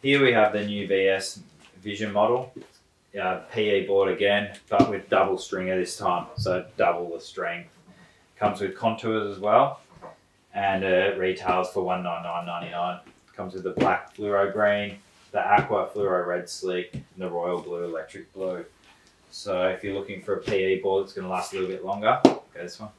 Here we have the new VS Vision model. Uh, PE board again, but with double stringer this time, so double the strength. Comes with contours as well, and uh, retails for one nine nine ninety nine. Comes with the black fluoro green, the aqua fluoro red sleek, and the royal blue electric blue. So if you're looking for a PE board that's going to last a little bit longer, go this one.